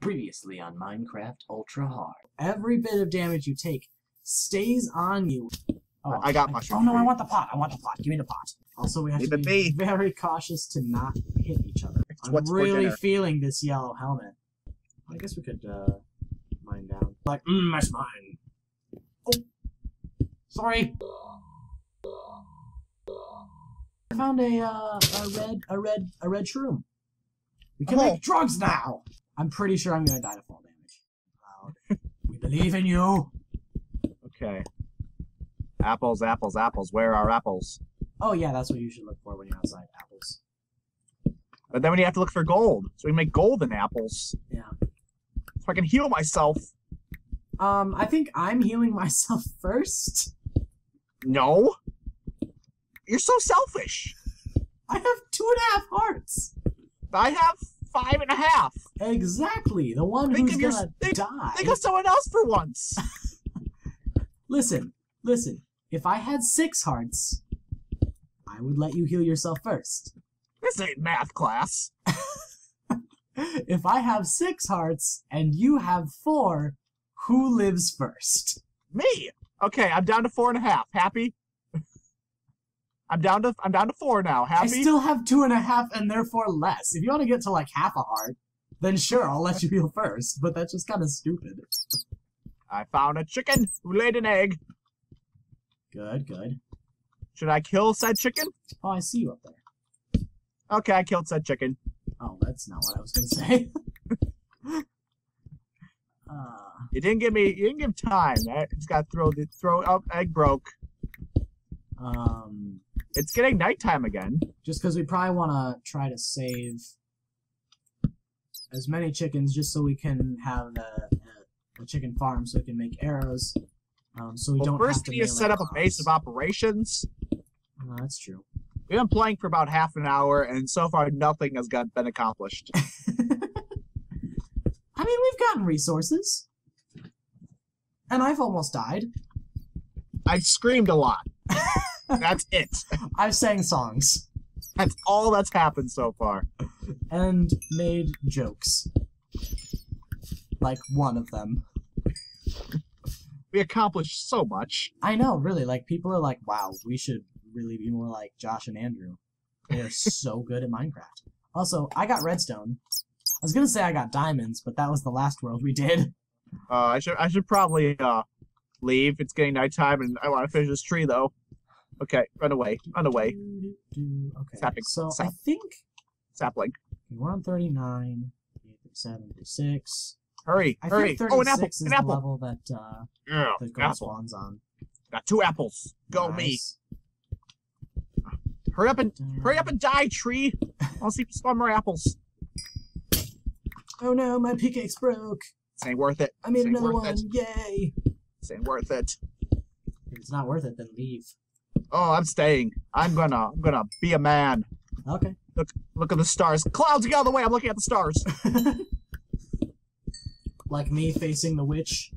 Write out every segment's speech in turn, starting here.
Previously on Minecraft Ultra Hard. Every bit of damage you take stays on you. Oh, I got Oh no, I want the pot. I want the pot. Give me the pot. Also, we have Leave to be be. very cautious to not hit each other. It's I'm really feeling this yellow helmet. I guess we could uh, mine down. Like, mm, that's mine. Oh, sorry. I found a uh, a red a red a red shroom. We can Oh. make drugs now. I'm pretty sure I'm gonna die to fall damage. We believe in you. Okay. Apples, apples, apples. Where are apples? Oh yeah, that's what you should look for when you're outside. Apples. But then we have to look for gold. So we make golden apples. Yeah. So I can heal myself. Um, I think I'm healing myself first. No. You're so selfish. I have two and a half hearts. I have five and a half. Exactly, the one Think who's gonna die. Think of someone else for once. Listen, listen. If I had six hearts, I would let you heal yourself first. this ain't math class. If I have six hearts and you have four, who lives first? Me. Okay, I'm down to four and a half. Happy? I'm down to I'm down to four now. Happy? I still have two and a half and therefore less. If you want to get to like half a heart, then sure, I'll let you heal first. But that's just kind of stupid. I found a chicken who laid an egg. Good, good. Should I kill said chicken? Oh, I see you up there. Okay, I killed said chicken. Oh, that's not what I was gonna say. uh, You didn't give me. You didn't give time. I just got to throw the throw up. Egg broke. um, It's getting nighttime again. just because we probably want to try to save as many chickens, just so we can have a chicken farm, so we can make arrows. Um, so we Well, don't first have to we need to set up a base of operations. Oh, that's true. We've been playing for about half an hour, and so far nothing has got, been accomplished. I mean, we've gotten resources, and I've almost died. I screamed a lot. That's it. I've sang songs That's all that's happened so far. and made jokes, like one of them. We accomplished so much. I know, really. Like people are like, "Wow, we should really be more like Josh and Andrew. They are so good at Minecraft." Also, I got redstone. I was gonna say I got diamonds, but that was the last world we did. Uh, I should I should probably uh leave. It's getting nighttime, and I want to finish this tree though. Okay, run away, run away. Okay, Sapping, so I think sapling. we're on 39, 37, 36. Hurry, I hurry! think Oh, an apple, 36 is an the apple. level that uh, Yeah, the gold spawns on. Got two apples. Go me! Hurry up and hurry up and die, tree! I'll see if you spawn more apples. Oh no, my pickaxe broke. This ain't worth it. I made another one. it. Yay! This ain't worth it. If it's not worth it, then leave. Oh, I'm staying. I'm gonna I'm gonna be a man. Okay. Look look at the stars. Clouds, get out of the way. I'm looking at the stars. like me facing the witch,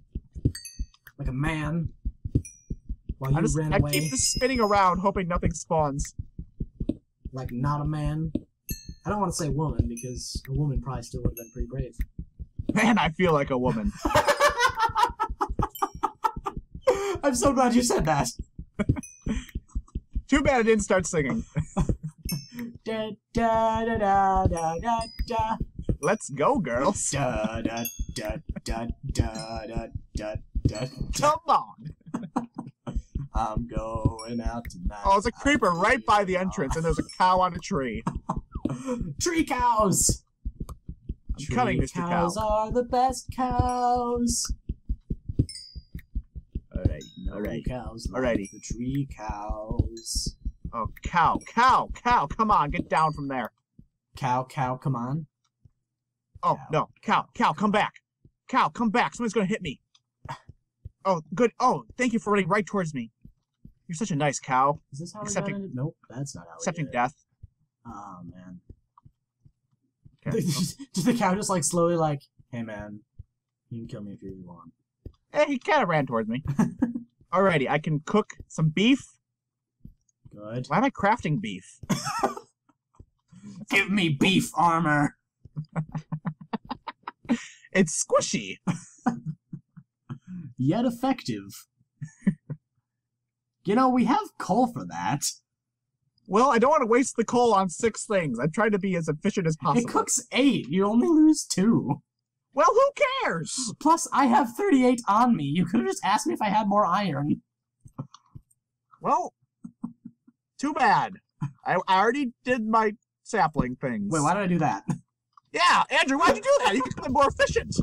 like a man, while I you just ran I away, keep just spinning around, hoping nothing spawns. like not a man. I don't want to say woman because a woman probably still would have been pretty brave. Man, I feel like a woman. I'm so glad you said that. Too bad I didn't start singing. da, da, da, da, da, da, da. Let's go, girls. Da, da, da, da, da, da, da, da. Come on. I'm going out tonight. Oh, it's a creeper I right by the entrance, and there's a cow on a tree. tree cows. I'm tree cutting this cow. Cows are the best cows. Alright, No alright. cows. like Alrighty. The tree cows. Oh, cow, cow, cow, come on, get down from there. Cow, cow, come on. Oh, Cow. no, cow, cow, come back. Cow, come back, somebody's gonna hit me. Oh, good. Oh, thank you for running right towards me. You're such a nice cow. Is this how Accepting- we got into? Nope, that's not how Accepting death. Oh man. Okay. Did the cow just like slowly like, hey man, you can kill me if you really want. Eh, he kind of ran towards me. Alrighty, I can cook some beef. Good. Why am I crafting beef? Give me beef armor. It's squishy. Yet effective. you know, we have coal for that. Well, I don't want to waste the coal on six things. I try to be as efficient as possible. It cooks eight. You only lose two. Well, who cares? Plus, I have 38 on me. You could have just asked me if I had more iron. Well, too bad. I, I already did my sapling things. Wait, why did I do that? Yeah, Andrew, why'd you do that? You could be more efficient.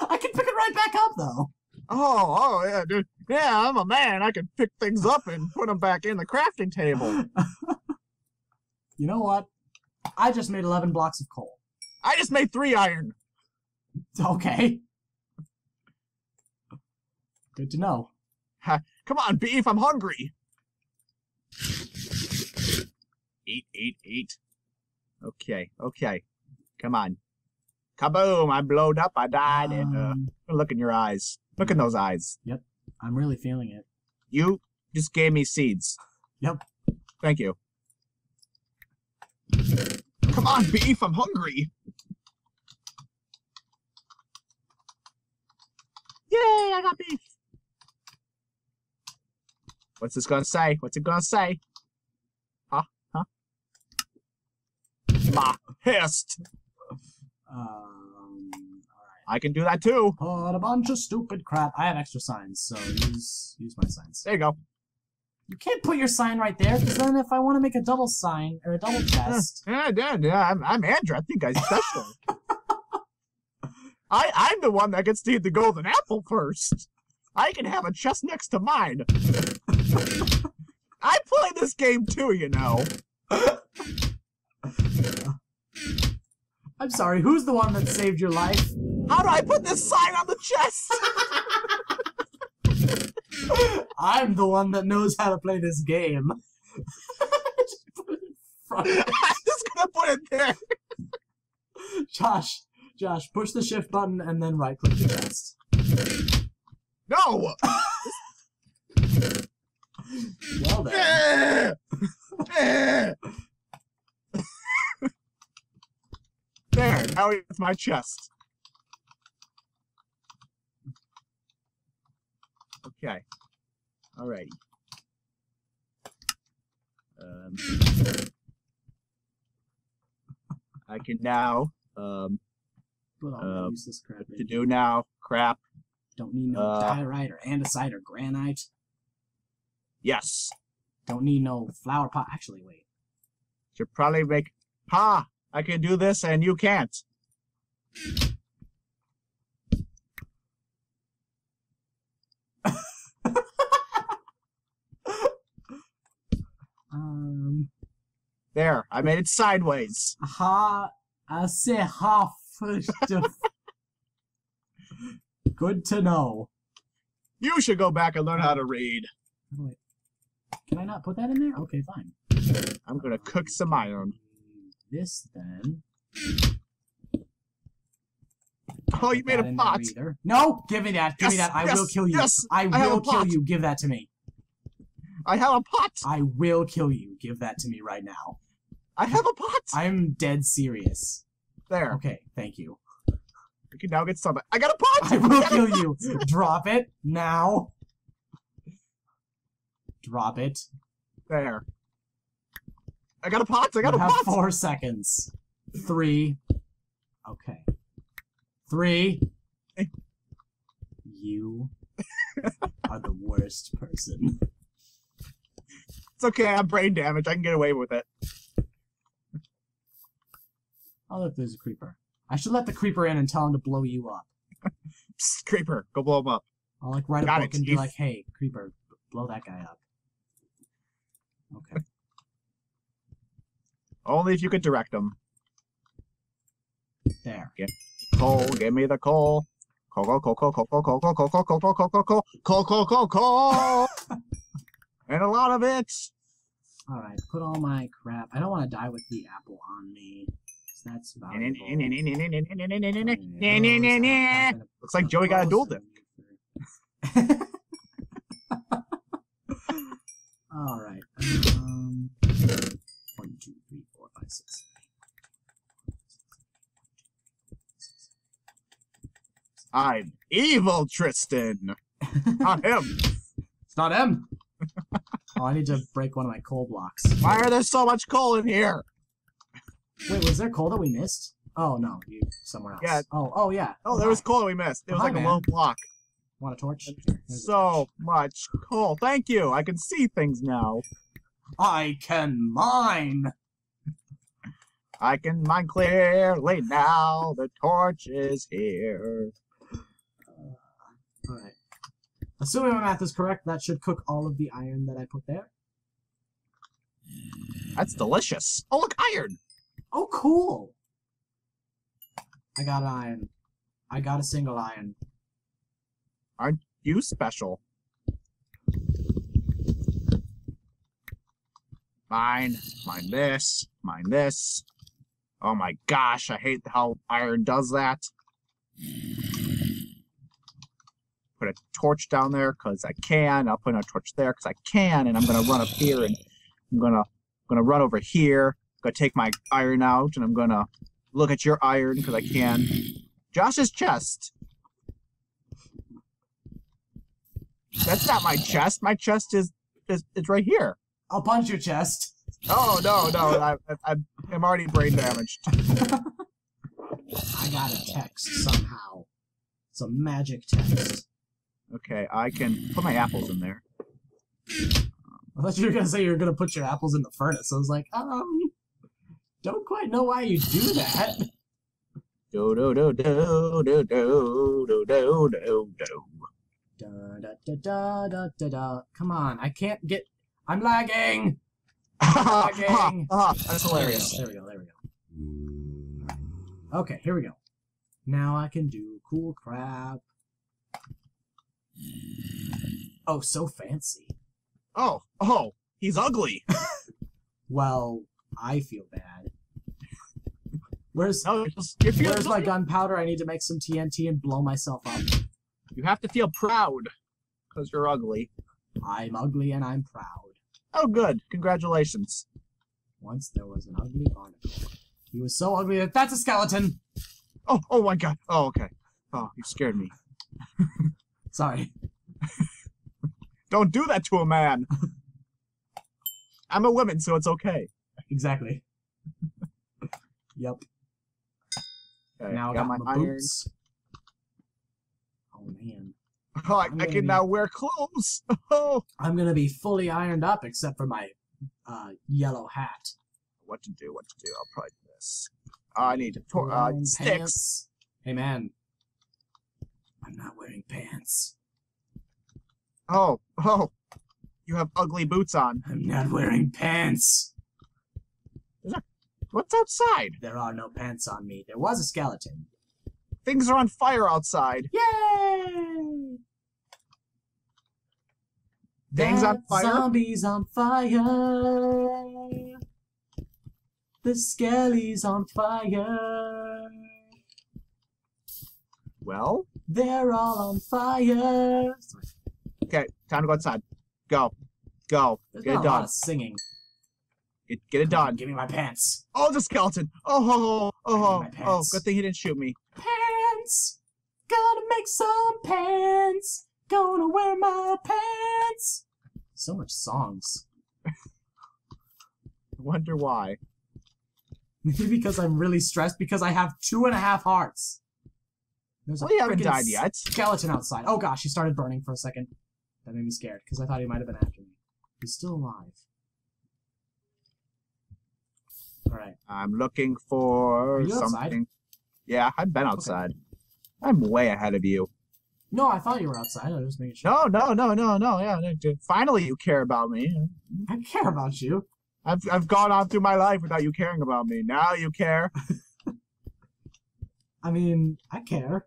I can pick it right back up, though. Oh, oh, yeah, dude. Yeah, I'm a man. I can pick things up and put them back in the crafting table. You know what? I just made 11 blocks of coal. I just made three iron. Okay. Good to know. Come on, beef, I'm hungry. Eat, eat, eat. Okay, okay. Come on. Kaboom! I blowed up. I died. and uh, Um, look in your eyes. Look in those eyes. Yep. I'm really feeling it. You just gave me seeds. Yep. Thank you. Come on, beef. I'm hungry. Yay! I got beef. What's this gonna say? What's it gonna say? Huh? Huh? Ma pissed. Um, I can do that too. put a bunch of stupid crap. I have extra signs, so use use my signs. There you go. You can't put your sign right there, because then if I want to make a double sign or a double chest, Yeah, yeah, yeah. I'm, I'm Andrew. I think I'm special. I, I'm the one that gets to eat the golden apple first. I can have a chest next to mine. I play this game too, you know. I'm sorry. Who's the one that saved your life? How do I put this sign on the chest? I'm the one that knows how to play this game. Just put it in front. I'm just gonna put it there. Josh, Josh, push the shift button and then right click the chest. No. Well then. there. Now it's my chest. Okay. Alrighty. Um, I can now um Put all Uh, the useless crap to do now crap. Don't need no uh, diorite or andesite or granite. Yes. Don't need no flower pot. Actually, wait. Should probably make ha. I can do this and you can't. Um, There. I made it sideways. ha, I say half. Good to know. You should go back and learn how to read. Wait. Can I not put that in there? Okay, fine. I'm gonna cook some iron. This then. Oh, you made a pot. No, give me that. Give me that. I yes, will kill you. yes, I will kill pot. you. Give that to me. I have a pot. I will kill you. Give that to me right now. I have a pot. I'm dead serious. There. Okay, thank you. You can now get some. I got a pot. I will kill you. Drop it now. Drop it. There. I got a pot. I got you a have pot. four seconds. Three. Okay. Three. You are the worst person. It's okay. I have brain damage. I can get away with it. Oh, look, there's a creeper. I should let the creeper in and tell him to blow you up. Psst, creeper, go blow him up. I'll like write a book it, and be like, "Hey, creeper, blow that guy up." Okay. Only if you could direct him. There. Coal, give me the coal. Coal, coal, coal, coal, coal, coal, coal, coal, coal, coal, coal, coal, coal, coal, coal, coal, coal, coal, and a lot of it. All right. Put all my crap. I don't want to die with the apple on me. That's valuable. Looks like Joey got a dual dip. All right. Um, one, two, three, four, five, six. I'm evil Tristan. Not him. It's not him. oh, I need to break one of my coal blocks. Why are there so much coal in here? Wait, was there coal that we missed? Oh no, you somewhere else. Yeah. Oh, oh yeah. Oh, there was coal that we missed. It was Hi, like man. a low block. Want a torch? There's a So much coal. Thank you. I can see things now. I can mine. I can mine clearly now. The torch is here. Uh, all right. Assuming my math is correct, that should cook all of the iron that I put there. That's delicious. Oh, look, iron. Oh, cool. I got iron. I got a single iron. Aren't you special. Mine, mine this, mine this. Oh my gosh, I hate how iron does that. Put a torch down there because I can. I'll put a torch there because I can, and I'm gonna run up here and I'm gonna gonna run over here. Gonna take my iron out, and I'm gonna look at your iron because I can. Josh's chest. That's not my chest. My chest is is it's right here. I'll punch your chest. Oh no no I, I I'm already brain damaged. I got a text somehow. It's a magic text. Okay, I can put my apples in there. I thought you were gonna say you were gonna put your apples in the furnace. I was like, um, don't quite know why you do that. Do do do do do do do do do do. Da da da da da da da. Come on, I can't get. I'm lagging. Lagging. That's hilarious. There we go. There we go. Okay, here we go. Now I can do cool crap. Oh, so fancy. Oh oh, he's ugly. Well, I feel bad. Where's No, just- Where's my gunpowder? I need to make some TNT and blow myself up. You have to feel proud because you're ugly. I'm ugly and I'm proud. Oh, good. Congratulations. Once there was an ugly barnacle. He was so ugly that that's a skeleton. Oh oh my god. Oh okay. Oh, you scared me. Sorry. Don't do that to a man. I'm a woman, so it's okay. Exactly. yep. Okay, Now I got, my, boots. Oh man. Oh, I, I can be- now wear clothes. Oh, I'm gonna be fully ironed up except for my uh, yellow hat. what to do? What to do? I'll probably do this. I need to uh, sticks. pants. Hey man. I'm not wearing pants. Oh, oh, you have ugly boots on. I'm not wearing pants. What's outside? There are no pants on me. There was a skeleton. Things are on fire outside. Yay! Things on fire? Zombies on fire. The skellies on fire. Well, They're all on fire. okay, time to go outside. Go, go, There's get not it a lot of singing. Get, get it done. Give me my pants. Oh, the skeleton. Oh, oh, oh, oh, oh, pants. good thing he didn't shoot me. Pants. Gonna make some pants. Gonna wear my pants. So much songs. I wonder why. Maybe because I'm really stressed because I have two and a half hearts. There's a Well, you haven't died yet. skeleton outside. Oh gosh, he started burning for a second. That made me scared because I thought he might have been after me. He's still alive. All right. I'm looking for you outside? something. Yeah, I've been outside. I'm way ahead of you. No, I thought you were outside. I was just making sure. No, no, no, no, no. Yeah, no, finally you care about me. I care about you. I've I've gone on through my life without you caring about me. Now you care. I mean, I care.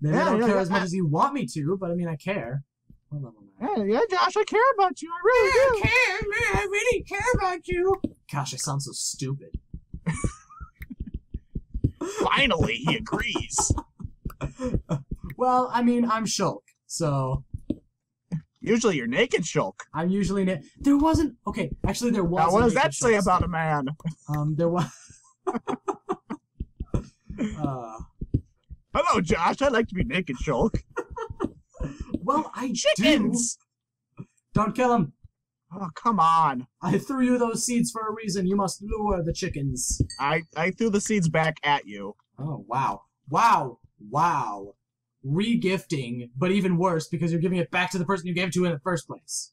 Maybe Yeah, I don't yeah, care yeah, as much I- as you want me to, but I mean, I care. What level am I? Yeah, yeah, Josh, I care about you. I really do. I care, man. I really care about you. Gosh, I sound so stupid. Finally, he agrees. Well, I mean, I'm Shulk, so Usually you're naked, Shulk. I'm usually na- there wasn't okay. Actually, there was. Now, what a does naked that say Shulk about skin. a man? Um, there was. uh, Hello, Josh. I'd like to be naked, Shulk. Well, I Chickens! do. Don't kill him. Oh, come on. I threw you those seeds for a reason. You must lure the chickens. I, I threw the seeds back at you. Oh, wow. Wow. Wow. Regifting, but even worse because you're giving it back to the person you gave it to in the first place.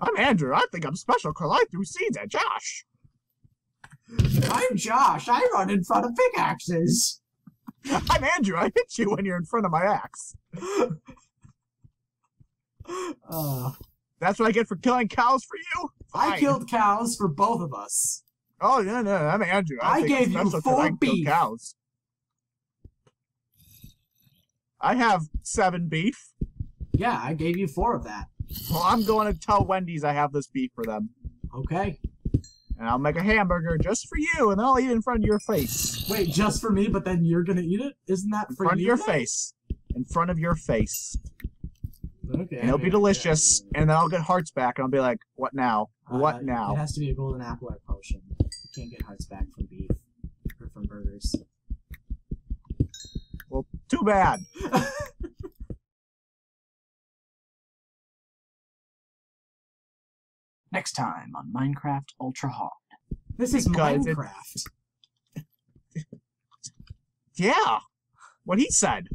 I'm Andrew. I think I'm special because I threw seeds at Josh. I'm Josh. I run in front of pickaxes. I'm Andrew. I hit you when you're in front of my axe. Uh, That's what I get for killing cows for you? I killed cows for both of us. Oh, no, no, I'm Andrew. I I'm gave you four I beef. cows. I have seven beef. Yeah, I gave you four of that. Well, I'm going to tell Wendy's I have this beef for them. Okay. And I'll make a hamburger just for you, and I'll eat it in front of your face. Wait, just for me, but then you're gonna eat it? Isn't that In for front of your then? face. In front of your face. Okay. And it'll be delicious, and then I'll get hearts back, and I'll be like, what now? Uh, now?" It has to be a golden apple potion. You can't get hearts back from beef or from burgers. Well, too bad. Next time on Minecraft Ultra Hard. This is Because it- Minecraft. Yeah. What he said.